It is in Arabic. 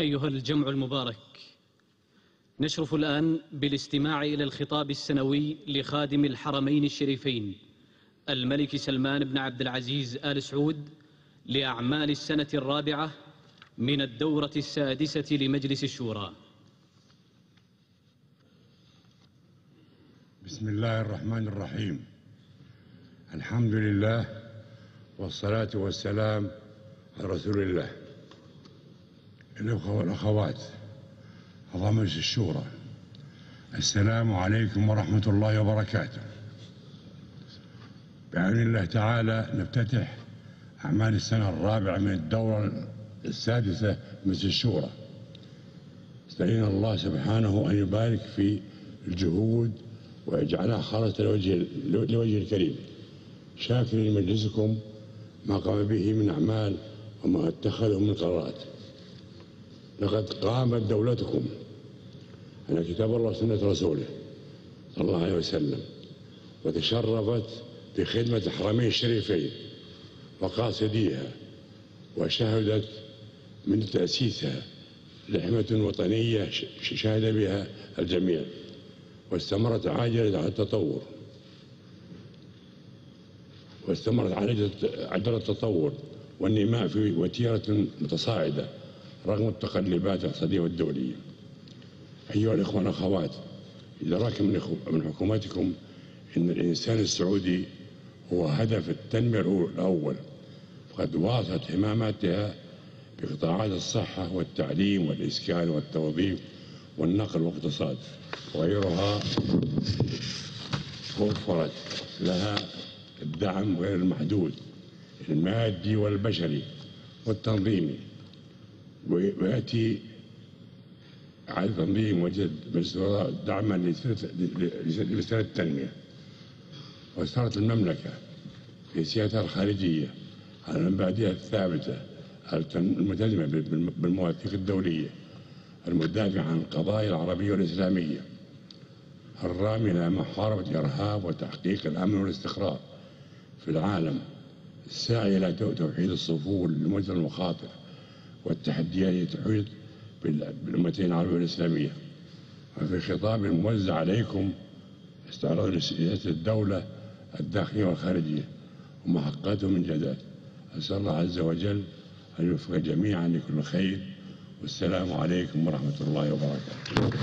أيها الجمع المبارك نشرف الآن بالاستماع إلى الخطاب السنوي لخادم الحرمين الشريفين الملك سلمان بن عبد العزيز آل سعود لأعمال السنة الرابعة من الدورة السادسة لمجلس الشورى. بسم الله الرحمن الرحيم. الحمد لله والصلاة والسلام على رسول الله. الأخوة والأخوات أعضاء مجلس الشورى. السلام عليكم ورحمة الله وبركاته. بعون الله تعالى نفتتح أعمال السنة الرابعة من الدورة السادسة مجلس الشورى. استعين الله سبحانه أن يبارك في الجهود ويجعلها خالصة لوجه, لوجه الكريم. شاكرين مجلسكم ما قام به من أعمال وما اتخذه من قرارات. لقد قامت دولتكم على كتاب الله وسنة رسوله صلى الله عليه وسلم وتشرفت بخدمة الحرمين الشريفين وقاصديها وشهدت من تأسيسها لحمة وطنية شهد بها الجميع واستمرت عاجلة على التطور. واستمرت عجلة التطور والنماء في وتيرة متصاعدة. رغم التقلبات الاقتصادية والدولية. أيها الإخوة والأخوات إدراك من حكومتكم أن الإنسان السعودي هو هدف التنمية الأول فقد واصلت اهتماماتها بقطاعات الصحة والتعليم والإسكان والتوظيف والنقل والاقتصاد وغيرها وفرت لها الدعم غير المحدود المادي والبشري والتنظيمي. ويأتي على تنظيم وجد دعما لرسالة التنمية. وصارت المملكة في سياستها الخارجية على المبادئ الثابتة الملتزمة بالمواثيق الدولية المدافعة عن القضايا العربية والإسلامية الرامية محاربة الإرهاب وتحقيق الأمن والاستقرار في العالم الساعي إلى توحيد الصفوف لمواجهة المخاطر. والتحديات التي تحيط بالأمتين العربية والإسلامية وفي خطاب موزع عليكم استعراض سياسة الدولة الداخلية والخارجية وما حققته من جدات. أسأل الله عز وجل أن يوفق جميعا لكل خير والسلام عليكم ورحمة الله وبركاته.